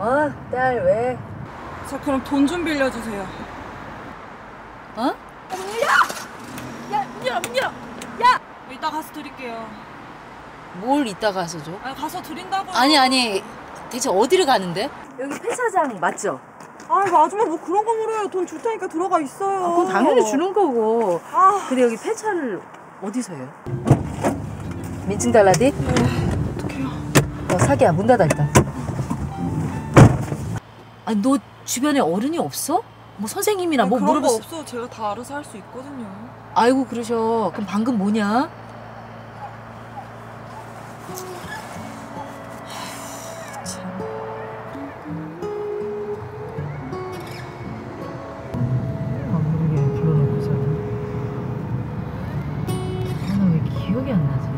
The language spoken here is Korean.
어, 딸 왜? 저 그럼 돈 좀 빌려주세요. 어? 야, 문 열어, 문 열어. 야! 이따 가서 드릴게요. 뭘 이따 가서 줘? 아니, 가서 드린다고요. 아니 아니 대체 어디를 가는데? 여기 폐차장 맞죠? 아이고, 아줌마 뭐 그런 거 물어요. 돈 줄 테니까 들어가 있어요. 아, 그건 당연히 주는 거고. 아, 근데 여기 폐차를 어디서 해요? 민증 달라디? 어떡해요. 어, 사기야 문 닫아 일단. 아니 너 주변에 어른이 없어? 뭐 선생님이나 뭐 그런 거 물어봤어? 없어. 제가 다 알아서 할 수 있거든요. 아이고 그러셔. 그럼 방금 뭐냐? 아무리 불러놓고서 나왜 기억이 안 나지?